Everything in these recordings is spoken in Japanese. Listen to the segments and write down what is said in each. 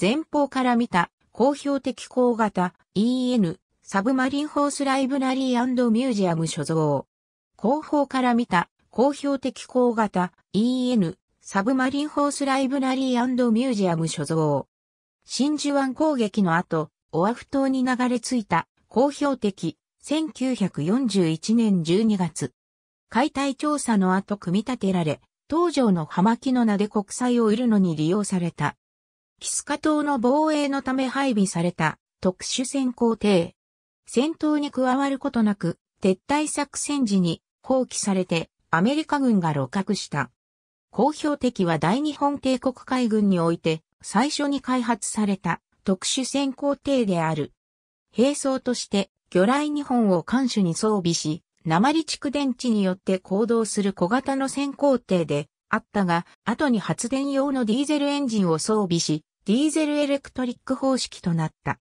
前方から見た公標的光型 EN サブマリンホースライブラリーミュージアム所蔵。後方から見た公標的光型 EN サブマリンホースライブラリーミュージアム所蔵。真珠湾攻撃の後、オアフ島に流れ着いた公標的1941年12月。解体調査の後組み立てられ、東条の葉巻の名で国債を売るのに利用された。キスカ島の防衛のため配備された特殊戦攻艇。戦闘に加わることなく、撤退作戦時に放棄されてアメリカ軍が露獲した。公標的は大日本帝国海軍において最初に開発された特殊戦攻艇である。兵装として魚雷日本を艦首に装備し、鉛蓄電池によって行動する小型の先行艇であったが、後に発電用のディーゼルエンジンを装備し、ディーゼルエレクトリック方式となった。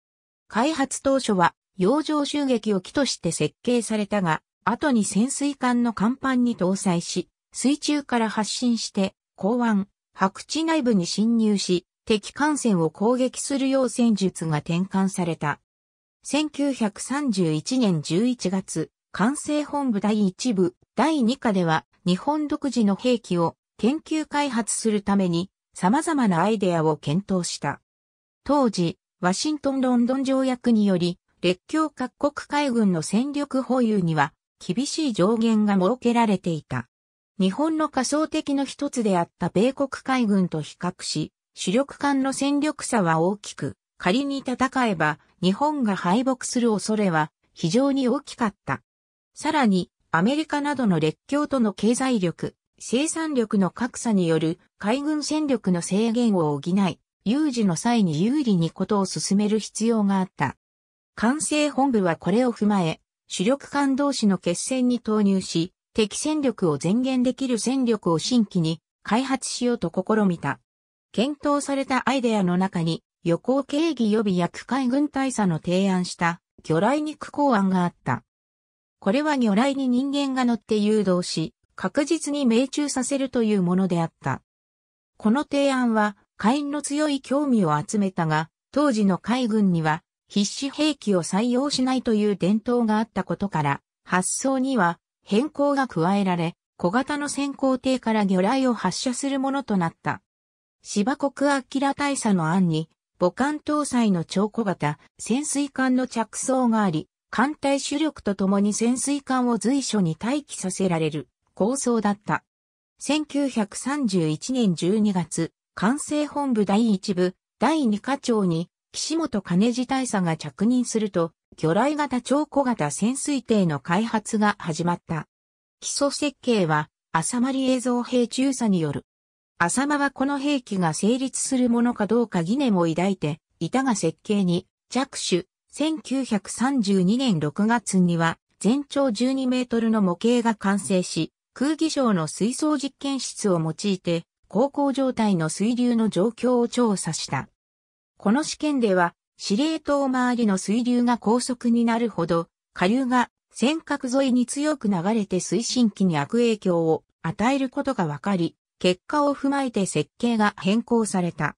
開発当初は、洋上襲撃を機として設計されたが、後に潜水艦の甲板に搭載し、水中から発進して、港湾、白地内部に侵入し、敵艦船を攻撃するよう戦術が転換された。1931年11月、完成本部第1部、第2課では、日本独自の兵器を研究開発するために、様々なアイデアを検討した。当時、ワシントン・ロンドン条約により、列強各国海軍の戦力保有には、厳しい上限が設けられていた。日本の仮想的の一つであった米国海軍と比較し、主力艦の戦力差は大きく、仮に戦えば日本が敗北する恐れは非常に大きかった。さらに、アメリカなどの列強との経済力、生産力の格差による海軍戦力の制限を補い、有事の際に有利にことを進める必要があった。管制本部はこれを踏まえ、主力艦同士の決戦に投入し、敵戦力を前言できる戦力を新規に開発しようと試みた。検討されたアイデアの中に、予行警備予備役海軍大佐の提案した魚雷肉港案があった。これは魚雷に人間が乗って誘導し、確実に命中させるというものであった。この提案は、海員の強い興味を集めたが、当時の海軍には必死兵器を採用しないという伝統があったことから、発想には変更が加えられ、小型の先行艇から魚雷を発射するものとなった。芝国明大佐の案に、母艦搭載の超小型潜水艦の着想があり、艦隊主力とともに潜水艦を随所に待機させられる構想だった。1931年12月、管制本部第1部、第2課長に、岸本金次大佐が着任すると、魚雷型超小型潜水艇の開発が始まった。基礎設計は、浅まり映像兵中佐による。浅間はこの兵器が成立するものかどうか疑念を抱いて、いたが設計に着手、1932年6月には全長12メートルの模型が完成し、空気省の水槽実験室を用いて、航行状態の水流の状況を調査した。この試験では、司令塔周りの水流が高速になるほど、下流が尖閣沿いに強く流れて推進機に悪影響を与えることが分かり、結果を踏まえて設計が変更された。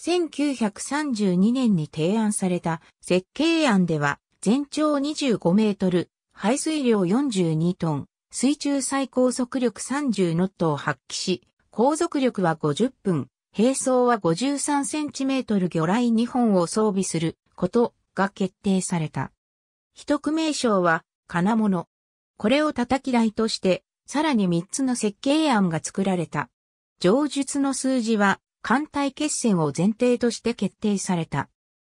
1932年に提案された設計案では全長25メートル、排水量42トン、水中最高速力30ノットを発揮し、航続力は50分、並走は53センチメートル魚雷2本を装備することが決定された。一区名称は金物。これを叩き台として、さらに3つの設計案が作られた。上述の数字は艦隊決戦を前提として決定された。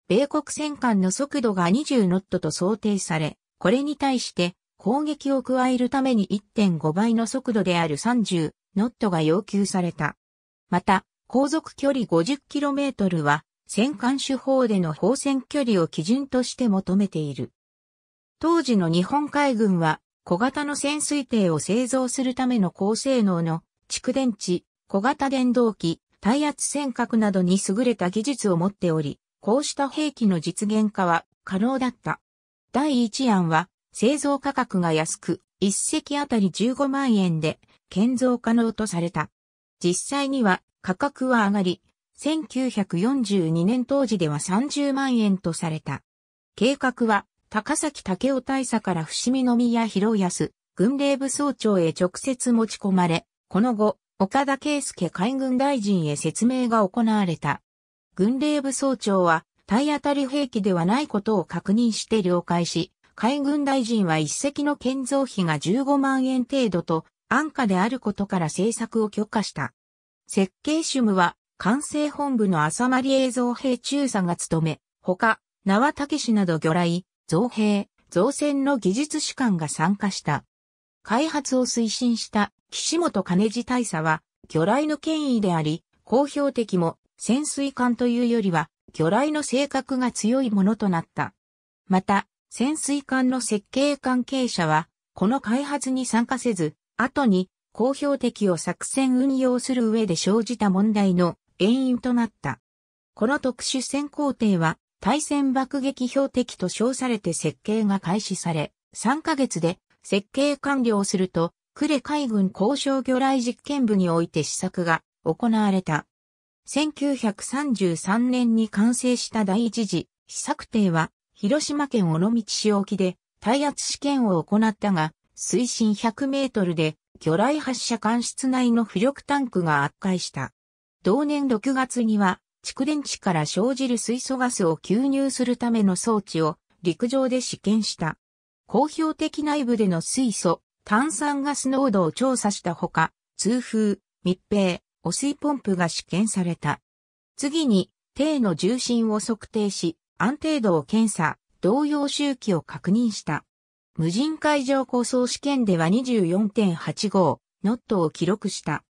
米国戦艦の速度が20ノットと想定され、これに対して攻撃を加えるために1.5倍の速度である30ノットが要求された。また、航続距離 50km は戦艦手法での砲戦距離を基準として求めている。当時の日本海軍は小型の潜水艇を製造するための高性能の蓄電池、小型電動機、耐圧尖閣などに優れた技術を持っており、こうした兵器の実現化は可能だった。第一案は、製造価格が安く、一隻あたり15万円で建造可能とされた。実際には価格は上がり、1942年当時では30万円とされた。計画は、高崎武雄大佐から伏見宮広安、軍令部総長へ直接持ち込まれ、この後、岡田圭介海軍大臣へ説明が行われた。軍令部総長は、体当たり兵器ではないことを確認して了解し、海軍大臣は一隻の建造費が15万円程度と安価であることから制作を許可した。設計主務は管制本部の浅間映像兵中佐が務め、他、縄武氏など魚雷、造兵、造船の技術士官が参加した。開発を推進した岸本金次大佐は、魚雷の権威であり、公表的も潜水艦というよりは、魚雷の性格が強いものとなった。また、潜水艦の設計関係者は、この開発に参加せず、後に公表的を作戦運用する上で生じた問題の遠因となった。この特殊戦工程は対戦爆撃標的と称されて設計が開始され、3ヶ月で設計完了すると、呉海軍交渉魚雷実験部において試作が行われた。1933年に完成した第一次試作艇は、広島県尾道市沖で耐圧試験を行ったが、水深100メートルで魚雷発射管室内の浮力タンクが悪化した。同年6月には、蓄電池から生じる水素ガスを吸入するための装置を陸上で試験した。公表的内部での水素、炭酸ガス濃度を調査したほか、通風、密閉、汚水ポンプが試験された。次に、艇の重心を測定し、安定度を検査、同様周期を確認した。無人海上構想試験では24.85ノットを記録した。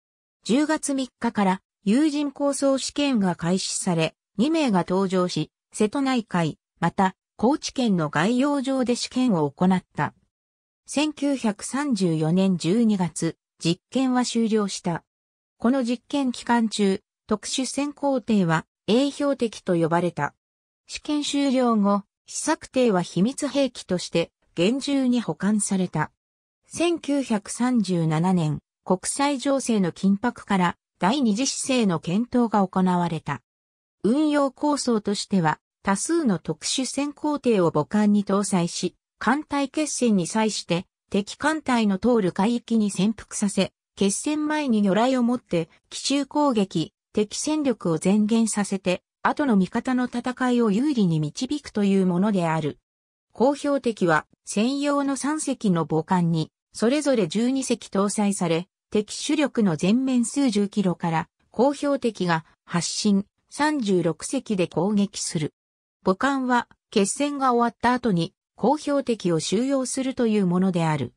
10月3日から有人構想試験が開始され、2名が登場し、瀬戸内海、また、高知県の外洋上で試験を行った。1934年12月、実験は終了した。この実験期間中、特殊戦工程は、A 標的と呼ばれた。試験終了後、試作艇は秘密兵器として厳重に保管された。1937年、国際情勢の緊迫から第二次姿勢の検討が行われた。運用構想としては、多数の特殊戦工程を母艦に搭載し、艦隊決戦に際して敵艦隊の通る海域に潜伏させ、決戦前に魚雷を持って奇襲攻撃、敵戦力を前減させて、後の味方の戦いを有利に導くというものである。公表敵は専用の3隻の母艦にそれぞれ12隻搭載され、敵主力の全面数十キロから公表敵が発進36隻で攻撃する。母艦は決戦が終わった後に公表敵を収容するというものである。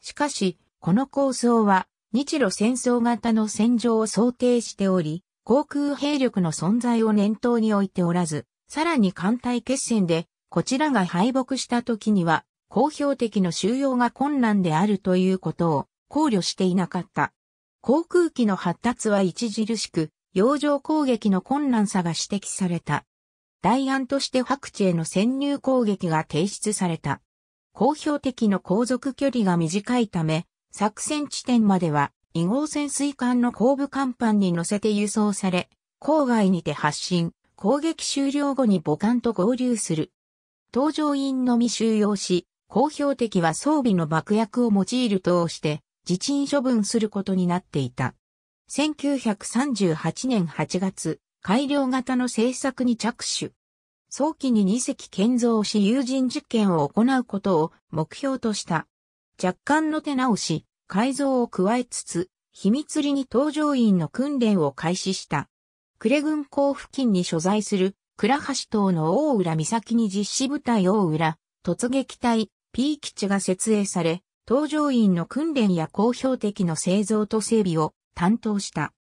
しかし、この構想は日露戦争型の戦場を想定しており、航空兵力の存在を念頭に置いておらず、さらに艦隊決戦でこちらが敗北した時には、公表的の収容が困難であるということを考慮していなかった。航空機の発達は著しく、洋上攻撃の困難さが指摘された。代案として白地への潜入攻撃が提出された。公表的の航続距離が短いため、作戦地点までは、異号潜水艦の後部甲板に乗せて輸送され、郊外にて発進、攻撃終了後に母艦と合流する。搭乗員のみ収容し、公表的は装備の爆薬を用いる等して、自鎮処分することになっていた。1938年8月、改良型の製作に着手。早期に2隻建造し有人実験を行うことを目標とした。若干の手直し、改造を加えつつ、秘密裏に搭乗員の訓練を開始した。呉軍港付近に所在する倉橋島の大浦岬に実施部隊大浦、突撃隊 P 基地が設営され、搭乗員の訓練や公表的の製造と整備を担当した。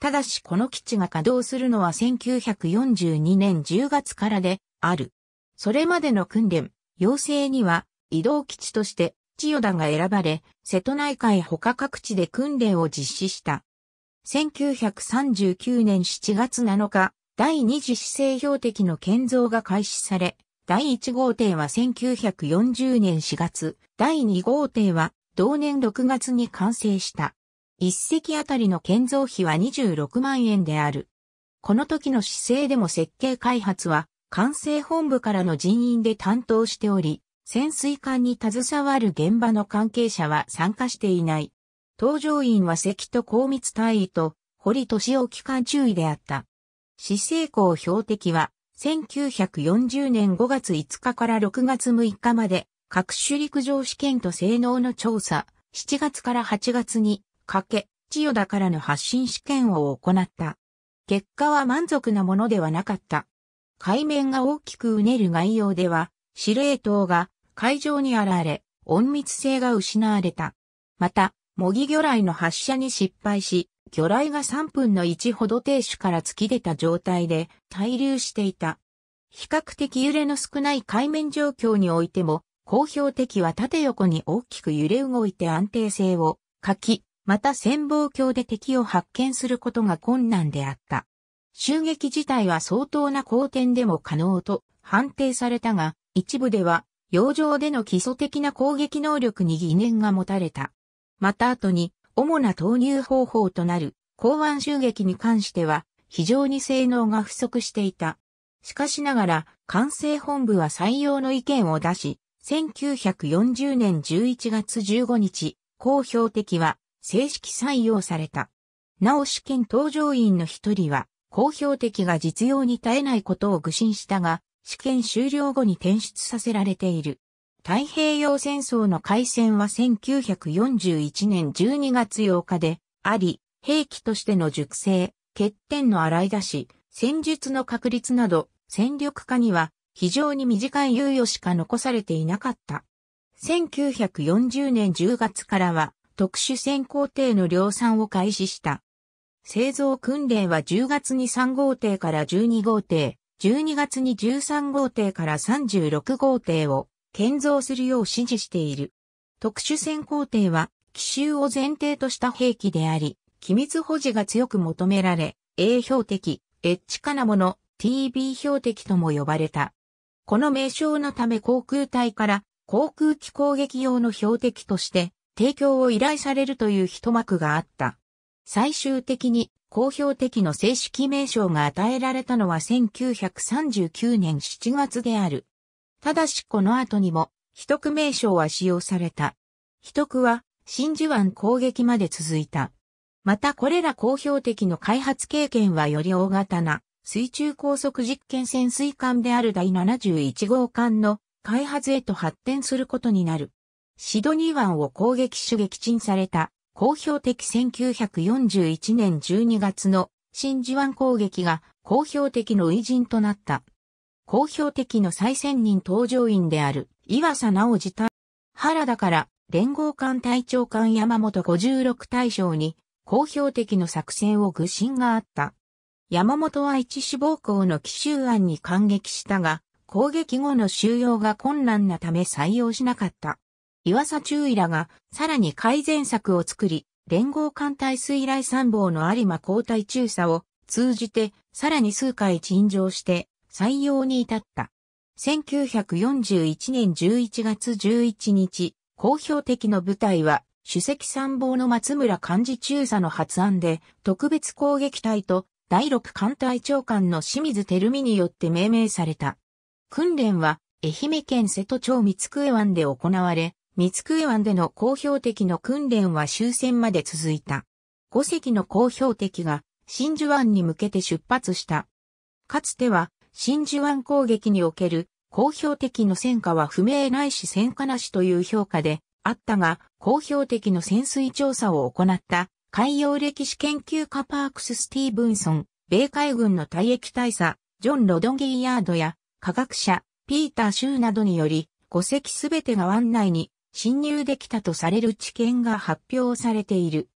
ただしこの基地が稼働するのは1942年10月からである。それまでの訓練、要請には移動基地として千代田が選ばれ、瀬戸内海他各地で訓練を実施した。1939年7月7日、第二次市政標的の建造が開始され、第1号艇は1940年4月、第2号艇は同年6月に完成した。一隻あたりの建造費は26万円である。この時の姿勢でも設計開発は管制本部からの人員で担当しており、潜水艦に携わる現場の関係者は参加していない。搭乗員は関と高密隊員と堀敏夫機関注意であった。死成功標的は1940年5月5日から6月6日まで各種陸上試験と性能の調査、7月から8月に、かけ、千代田からの発信試験を行った。結果は満足なものではなかった。海面が大きくうねる概要では、司令塔が海上に現れ、隠密性が失われた。また、模擬魚雷の発射に失敗し、魚雷が3分の1ほど停止から突き出た状態で滞留していた。比較的揺れの少ない海面状況においても、公表的は縦横に大きく揺れ動いて安定性を欠き、また潜望鏡で敵を発見することが困難であった。襲撃自体は相当な好転でも可能と判定されたが、一部では、洋上での基礎的な攻撃能力に疑念が持たれた。また後に、主な投入方法となる、港湾襲撃に関しては、非常に性能が不足していた。しかしながら、管制本部は採用の意見を出し、1940年11月15日、公表的は正式採用された。なお試験搭乗員の一人は、公表的が実用に耐えないことを愚信したが、試験終了後に転出させられている。太平洋戦争の開戦は1941年12月8日であり、兵器としての熟成、欠点の洗い出し、戦術の確立など、戦力化には非常に短い猶予しか残されていなかった。1940年10月からは特殊戦工程の量産を開始した。製造訓練は10月に3号艇から12号艇、12月に13号艇から36号艇を建造するよう指示している。特殊戦工程は奇襲を前提とした兵器であり、機密保持が強く求められ、A 標的、エッチかなもの、TB 標的とも呼ばれた。この名称のため航空隊から航空機攻撃用の標的として提供を依頼されるという一幕があった。最終的に公標的の正式名称が与えられたのは1939年7月である。ただしこの後にも、秘匿名称は使用された。秘匿は、真珠湾攻撃まで続いた。またこれら公標的の開発経験はより大型な水中高速実験潜水艦である第71号艦の開発へと発展することになる。シドニー湾を攻撃主撃沈された公表的1941年12月の真珠湾攻撃が公表的の偉人となった。公表的の最先人搭乗員である岩佐直治隊原田から連合艦隊長官山本56大将に公表的の作戦を愚信があった。山本は一志望校の奇襲案に感激したが、攻撃後の収容が困難なため採用しなかった。岩佐中尉らがさらに改善策を作り、連合艦隊水雷参謀の有馬交代中佐を通じてさらに数回陳情して採用に至った。1941年11月11日、公表的の部隊は主席参謀の松村幹事中佐の発案で特別攻撃隊と第六艦隊長官の清水照美によって命名された。訓練は愛媛県瀬戸町三久湾で行われ、三久湾での公標的の訓練は終戦まで続いた。五隻の公標的が真珠湾に向けて出発した。かつては真珠湾攻撃における公標的の戦果は不明ないし戦果なしという評価であったが、公標的の潜水調査を行った海洋歴史研究家パークス・スティーブンソン、米海軍の退役大佐、ジョン・ロドンギーヤードや科学者、ピーター・シューなどにより、5隻すべてが湾内に侵入できたとされる知見が発表されている。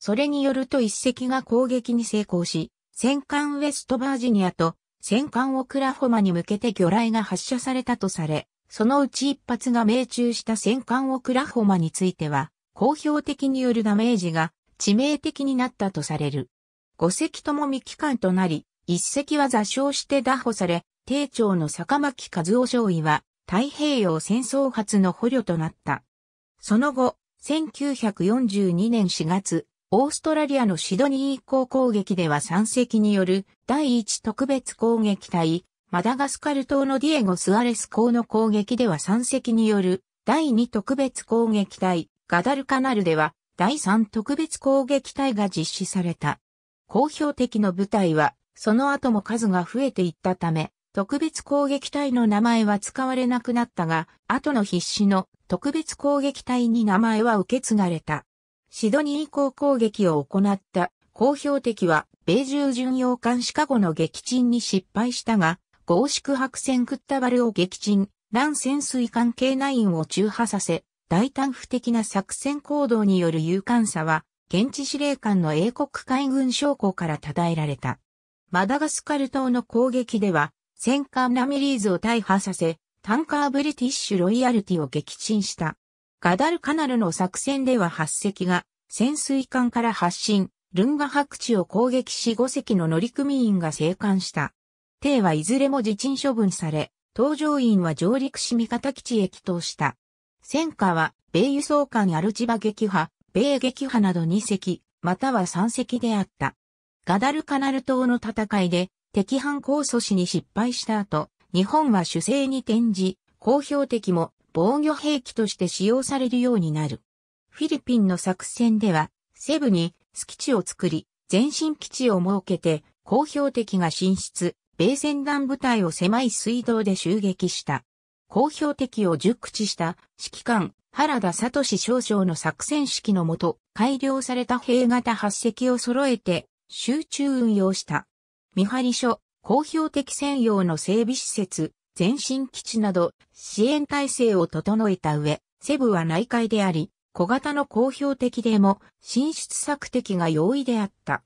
それによると1隻が攻撃に成功し、戦艦ウェストバージニアと戦艦オクラホマに向けて魚雷が発射されたとされ、そのうち一発が命中した戦艦オクラホマについては、公表的によるダメージが致命的になったとされる。五隻とも未帰還となり、一隻は座礁して拿捕され、帝長の坂巻和夫少尉は太平洋戦争初の捕虜となった。その後、1942年4月、オーストラリアのシドニー航攻撃では3隻による第1特別攻撃隊、マダガスカル島のディエゴ・スアレス港の攻撃では3隻による第2特別攻撃隊、ガダルカナルでは第3特別攻撃隊が実施された。公表的の部隊は、その後も数が増えていったため、特別攻撃隊の名前は使われなくなったが、後の必死の特別攻撃隊に名前は受け継がれた。シドニー港攻撃を行った公表敵は、米中巡洋艦シカゴの撃沈に失敗したが、合宿白線クッタバルを撃沈、乱潜水艦 K9 を中破させ、大胆不敵な作戦行動による勇敢さは、現地司令官の英国海軍将校から称えられた。マダガスカル島の攻撃では、戦艦ナミリーズを大破させ、タンカーブリティッシュロイヤルティを撃沈した。ガダルカナルの作戦では8隻が潜水艦から発進、ルンガ白地を攻撃し5隻の乗組員が生還した。艇はいずれも自沈処分され、搭乗員は上陸し味方基地へ帰投した。戦火は、米輸送艦アルチバ撃破、米撃破など2隻、または3隻であった。ガダルカナル島の戦いで、敵反抗阻止に失敗した後、日本は主勢に転じ、公表敵も防御兵器として使用されるようになる。フィリピンの作戦では、セブに基地を作り、前進基地を設けて、公表敵が進出、米戦団部隊を狭い水道で襲撃した。公表敵を熟知した指揮官、原田聡少将の作戦指揮のもと、改良された兵型8隻を揃えて、集中運用した。見張り所、公表敵専用の整備施設、前進基地など支援体制を整えた上、セブは内海であり、小型の公表的でも進出策敵が容易であった。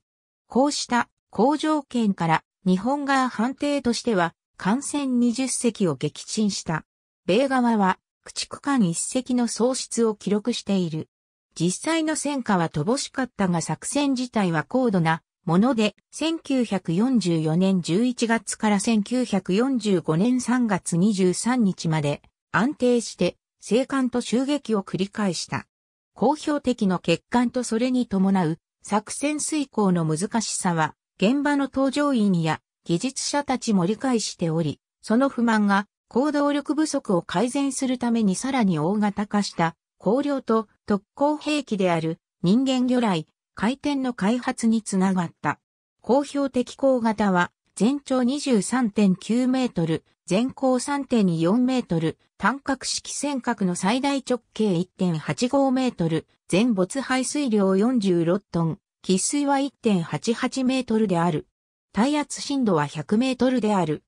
こうした好条件から日本側判定としては艦船20隻を撃沈した。米側は駆逐艦1隻の喪失を記録している。実際の戦果は乏しかったが作戦自体は高度なもので、1944年11月から1945年3月23日まで安定して生還と襲撃を繰り返した。公表的の欠陥とそれに伴う作戦遂行の難しさは現場の搭乗員や技術者たちも理解しており、その不満が行動力不足を改善するためにさらに大型化した高量と特攻兵器である人間魚雷回転の開発につながった。公表的高型は全長23.9メートル、全高3.4メートル、単角式尖閣の最大直径1.85メートル、全没排水量46トン、喫水は1.88メートルである。耐圧深度は100メートルである。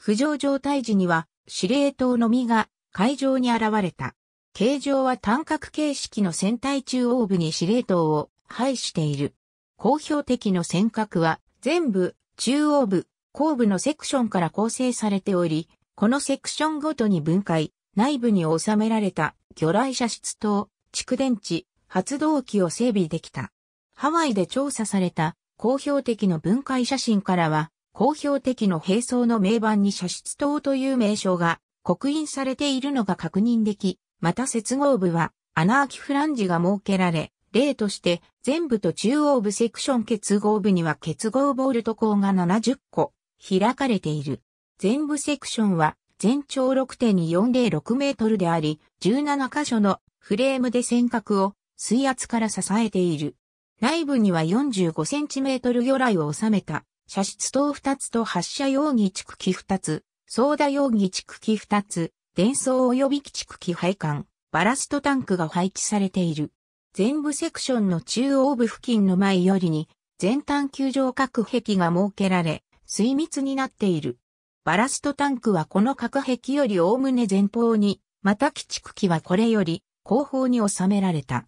浮上状態時には司令塔のみが海上に現れた。形状は単角形式の船体中央部に司令塔を配している。公表的の尖閣は全部中央部、後部のセクションから構成されており、このセクションごとに分解、内部に収められた魚雷射出灯、蓄電池、発動機を整備できた。ハワイで調査された公表的の分解写真からは、公表的の並走の名板に射出灯という名称が刻印されているのが確認でき、また接合部は穴開きフランジが設けられ、例として、全部と中央部セクション結合部には結合ボルト鋼が70個開かれている。全部セクションは全長6.406メートルであり、17箇所のフレームで尖閣を水圧から支えている。内部には45センチメートル魚雷を収めた射出塔2つと発射用儀蓄機2つ、ソーダ用儀蓄機2つ、電装及び機蓄機配管、バラストタンクが配置されている。全部セクションの中央部付近の前よりに、全端球状隔壁が設けられ、水密になっている。バラストタンクはこの隔壁よりおおむね前方に、また基地機はこれより後方に収められた。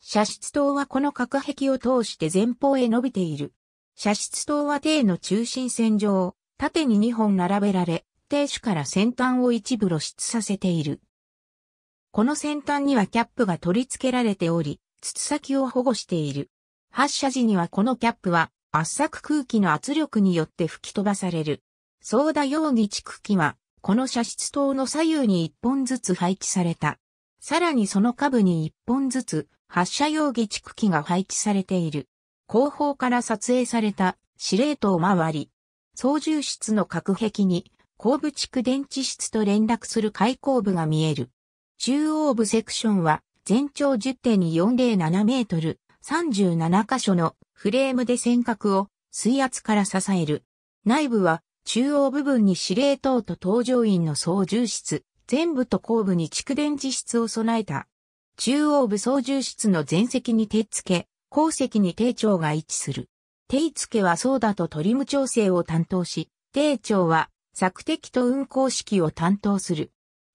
射出塔はこの隔壁を通して前方へ伸びている。射出塔は艇の中心線上、縦に2本並べられ、艇首から先端を一部露出させている。この先端にはキャップが取り付けられており、筒先を保護している。発射時にはこのキャップは圧搾空気の圧力によって吹き飛ばされる。ソーダ容疑蓄機はこの射出塔の左右に一本ずつ配置された。さらにその下部に一本ずつ発射用儀蓄機が配置されている。後方から撮影された司令塔周り。操縦室の隔壁に後部蓄電池室と連絡する開口部が見える。中央部セクションは全長10.407メートル、37箇所のフレームで尖閣を水圧から支える。内部は中央部分に司令塔と搭乗員の操縦室、前部と後部に蓄電池室を備えた。中央部操縦室の前席に手付け、後席に艇長が位置する。手付けはソーダとトリム調整を担当し、艇長は索敵と運行式を担当する。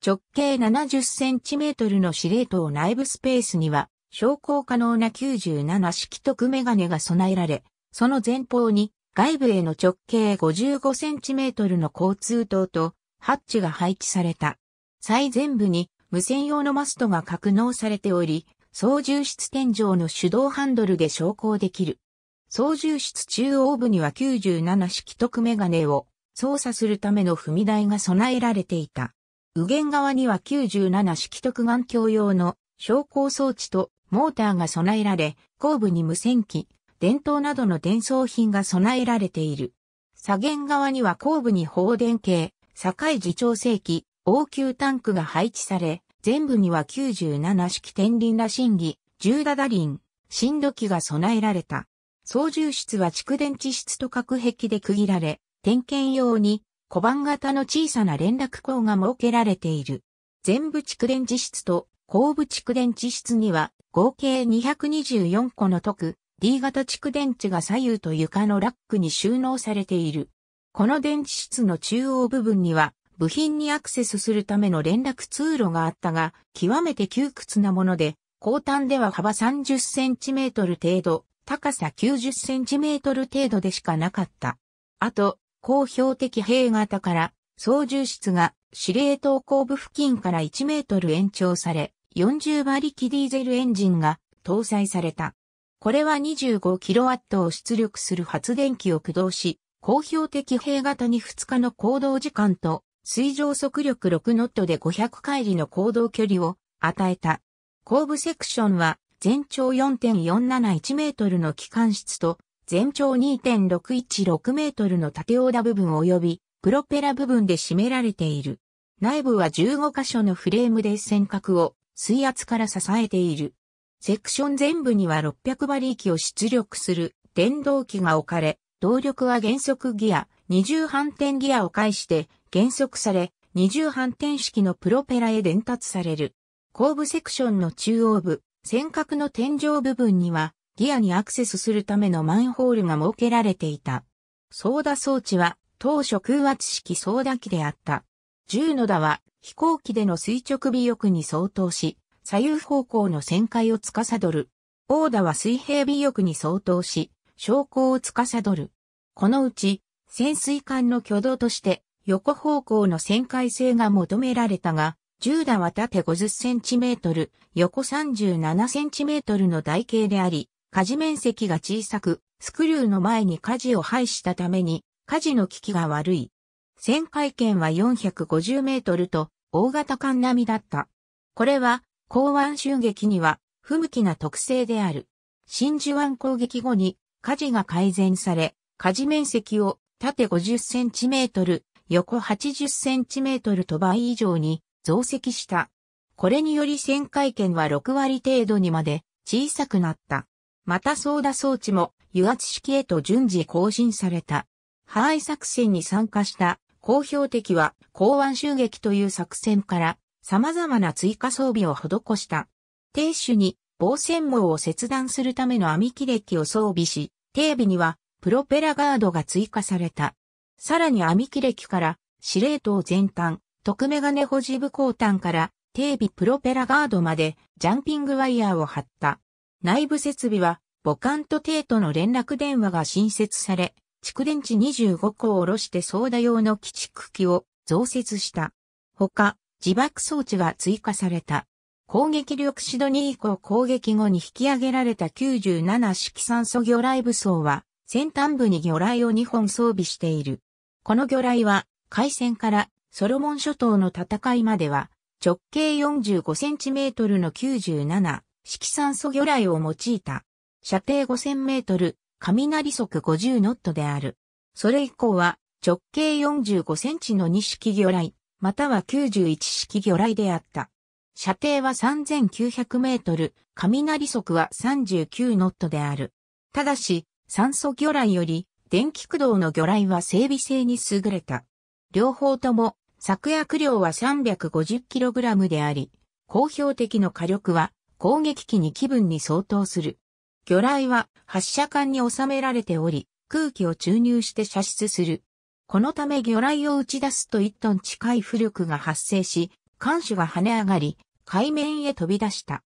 直径70センチメートルの司令塔内部スペースには、昇降可能な97式特メガネが備えられ、その前方に外部への直径55センチメートルの交通灯とハッチが配置された。最前部に無線用のマストが格納されており、操縦室天井の手動ハンドルで昇降できる。操縦室中央部には97式特メガネを操作するための踏み台が備えられていた。右舷側には97式特眼鏡用の昇降装置とモーターが備えられ、後部に無線機、電灯などの伝送品が備えられている。左舷側には後部に放電系、境自調整器、応急タンクが配置され、全部には97式天輪羅針儀、重打打輪、振動機が備えられた。操縦室は蓄電池室と隔壁で区切られ、点検用に小判型の小さな連絡口が設けられている。全部蓄電池室と後部蓄電池室には合計224個の特 D 型蓄電池が左右と床のラックに収納されている。この電池室の中央部分には部品にアクセスするための連絡通路があったが、極めて窮屈なもので、高端では幅30センチメートル程度、高さ90センチメートル程度でしかなかった。あと、高標的兵型から操縦室が司令塔後部付近から1メートル延長され、40馬力ディーゼルエンジンが搭載された。これは 25kW を出力する発電機を駆動し、高標的兵型に2日の行動時間と水上速力6ノットで500回里の行動距離を与えた。後部セクションは全長4.471メートルの機関室と全長2.616メートルの縦オーダ部分及びプロペラ部分で占められている。内部は15箇所のフレームで尖閣を水圧から支えている。セクション全部には600馬力を出力する電動機が置かれ、動力は減速ギア、二重反転ギアを介して減速され、二重反転式のプロペラへ伝達される。後部セクションの中央部、尖閣の天井部分には、ギアにアクセスするためのマンホールが設けられていた。ソーダ装置は、当初空圧式ソーダ機であった。10の打は、飛行機での垂直尾翼に相当し、左右方向の旋回を司る。オーダは水平尾翼に相当し、昇降を司る。このうち、潜水艦の挙動として横方向の旋回性が求められたが、10打は縦50センチメートル、横37センチメートルの台形であり、舵面積が小さく、スクリューの前に舵を配したために、舵の効きが悪い。旋回圏は450メートルと、大型艦並みだった。これは、港湾襲撃には、不向きな特性である。真珠湾攻撃後に、舵が改善され、舵面積を縦50センチメートル、横80センチメートルと倍以上に増積した。これにより旋回圏は6割程度にまで小さくなった。またソーダ装置も油圧式へと順次更新された。ハワイ作戦に参加した公表敵は港湾襲撃という作戦から様々な追加装備を施した。艇首に防線網を切断するための網切れ機を装備し、艇尾にはプロペラガードが追加された。さらに網切れ機から司令塔前端、特メガネ保持部後端から定尾プロペラガードまでジャンピングワイヤーを張った。内部設備は母艦と艇との連絡電話が新設され、蓄電池25個を下ろしてソーダ用の基蓄機を増設した。他、自爆装置が追加された。攻撃力シドニー港攻撃後に引き上げられた97式酸素魚雷武装は、先端部に魚雷を2本装備している。この魚雷は、海戦からソロモン諸島の戦いまでは、直径45センチメートルの97式酸素魚雷を用いた。射程5000メートル、雷速50ノットである。それ以降は直径45センチの2式魚雷、または91式魚雷であった。射程は3900メートル、雷速は39ノットである。ただし、酸素魚雷より電気駆動の魚雷は整備性に優れた。両方とも作薬量は 350kg であり、公表的の火力は攻撃機に気分に相当する。魚雷は発射管に収められており、空気を注入して射出する。このため魚雷を打ち出すと1トン近い浮力が発生し、艦首が跳ね上がり、海面へ飛び出した。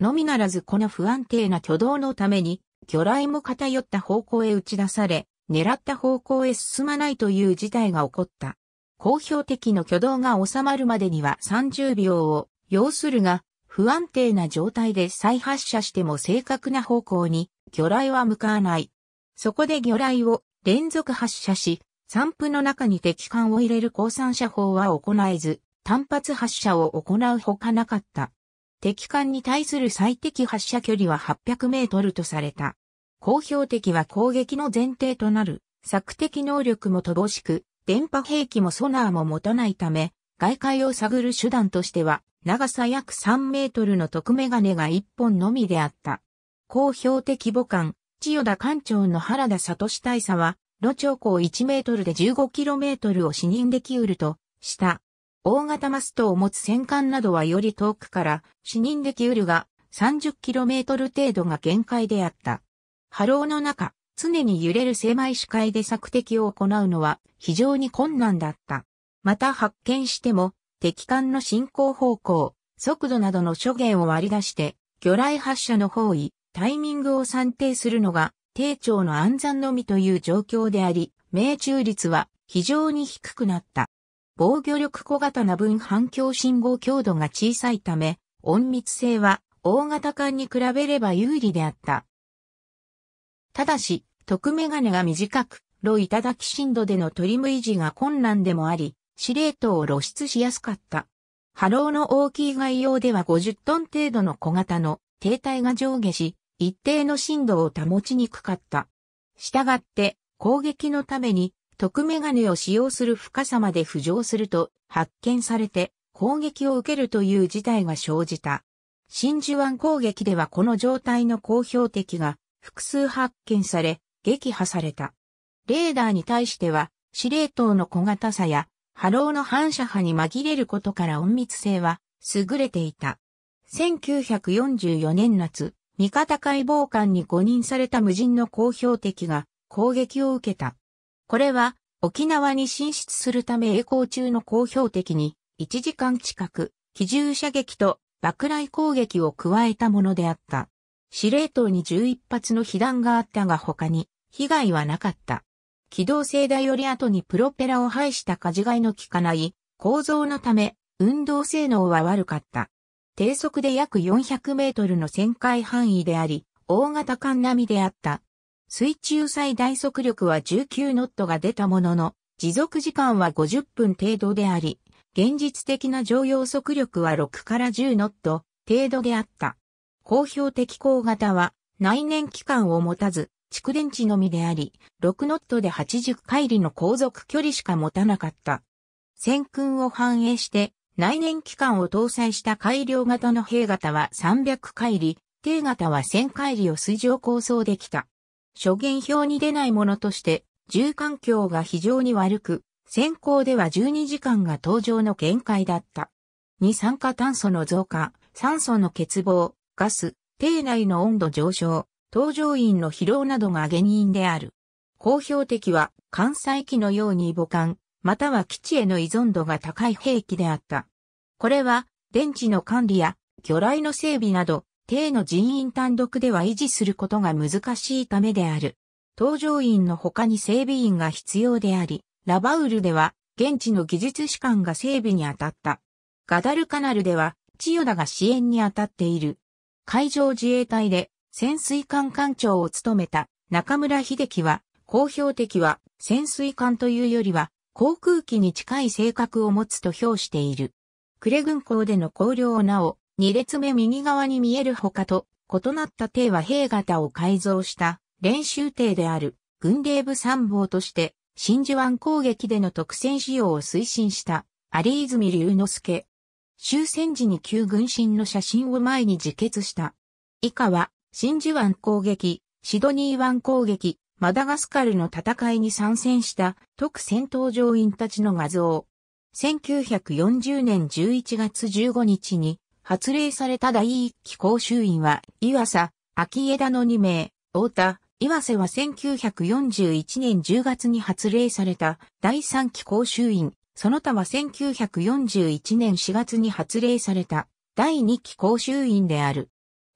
のみならずこの不安定な挙動のために、魚雷も偏った方向へ打ち出され、狙った方向へ進まないという事態が起こった。公表的の挙動が収まるまでには30秒を要するが、不安定な状態で再発射しても正確な方向に魚雷は向かわない。そこで魚雷を連続発射し、散布の中に敵艦を入れる降参射法は行えず、単発発射を行うほかなかった。敵艦に対する最適発射距離は800メートルとされた。公表敵は攻撃の前提となる索敵能力も乏しく、電波兵器もソナーも持たないため、外界を探る手段としては、長さ約3メートルの特メガネが1本のみであった。公表的母艦、千代田艦長の原田聡大佐は、路長高1メートルで 15km を視認できうるとした。大型マストを持つ戦艦などはより遠くから視認できうるが 30km 程度が限界であった。波浪の中、常に揺れる狭い視界で索敵を行うのは非常に困難だった。また発見しても、敵艦の進行方向、速度などの諸言を割り出して、魚雷発射の方位、タイミングを算定するのが、艇長の暗算のみという状況であり、命中率は非常に低くなった。防御力小型な分反響信号強度が小さいため、隠密性は大型艦に比べれば有利であった。ただし、特メガネが短く、ロイ頂き深度でのトリム維持が困難でもあり、司令塔を露出しやすかった。波浪の大きい概要では50トン程度の小型の停滞が上下し、一定の深度を保ちにくかった。したがって、攻撃のために、特メガネを使用する深さまで浮上すると、発見されて、攻撃を受けるという事態が生じた。真珠湾攻撃ではこの状態の公表敵が複数発見され、撃破された。レーダーに対しては、司令塔の小型さや、波浪の反射波に紛れることから隠密性は優れていた。1944年夏、味方解剖官に誤認された無人の公表敵が攻撃を受けた。これは沖縄に進出するため栄光中の公表敵に1時間近く機銃射撃と爆雷攻撃を加えたものであった。司令塔に11発の被弾があったが他に被害はなかった。機動性台より後にプロペラを配した火事害の効かない構造のため運動性能は悪かった。低速で約400メートルの旋回範囲であり、大型艦並みであった。水中最大速力は19ノットが出たものの、持続時間は50分程度であり、現実的な乗用速力は6から10ノット程度であった。公表的光型は内燃機関を持たず、蓄電池のみであり、6ノットで80回里の航続距離しか持たなかった。戦訓を反映して内燃機関を搭載した改良型の兵型は300回里、低型は1000回里を水上構想できた。諸言表に出ないものとして、重環境が非常に悪く、先行では12時間が登場の限界だった。二酸化炭素の増加、酸素の欠乏、ガス、艇内の温度上昇、搭乗員の疲労などが原因である。公表的は関西機のように母艦、または基地への依存度が高い兵器であった。これは電池の管理や魚雷の整備など、艇の人員単独では維持することが難しいためである。搭乗員の他に整備員が必要であり、ラバウルでは現地の技術士官が整備に当たった。ガダルカナルでは千代田が支援に当たっている。海上自衛隊で潜水艦艦長を務めた中村秀樹は、公表的は潜水艦というよりは航空機に近い性格を持つと評している。呉軍港での考慮をなお、二列目右側に見える他と異なった艇は兵型を改造した練習艇である軍令部参謀として真珠湾攻撃での特戦使用を推進した有泉龍之介。終戦時に旧軍神の写真を前に自決した。以下は真珠湾攻撃、シドニー湾攻撃、マダガスカルの戦いに参戦した特戦闘乗員たちの画像。1940年11月15日に発令された第一期講習員は、岩佐、秋枝の2名、太田、岩瀬は1941年10月に発令された第3期講習員、その他は1941年4月に発令された第2期講習員である。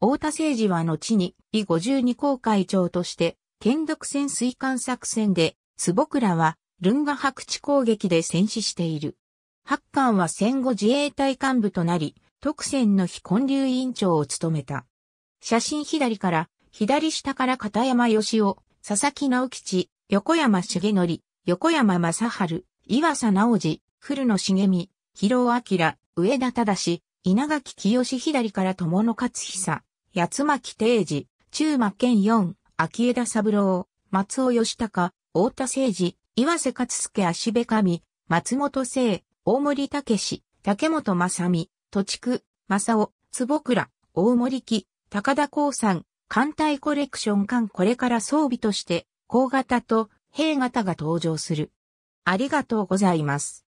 太田誠二は後に、伊52航海長として、剣独潜水艦作戦で、坪倉は、ルンガ白地攻撃で戦死している。八艦は戦後自衛隊幹部となり、特選の非建立委員長を務めた。写真左から、左下から片山義夫、佐々木直吉、横山重則、横山正春、岩佐直治、古野茂美、広尾明、上田忠、稲垣清左から友野勝久、八巻定治、中馬健四、秋枝三郎、松尾義孝、大田誠治、岩瀬勝介足部神、松本聖、大森武史、竹本正美、土地区、正尾、坪倉、大森木、高田光山、艦隊コレクション艦これから装備として、高型と兵型が登場する。ありがとうございます。